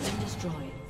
been destroyed.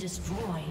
destroyed.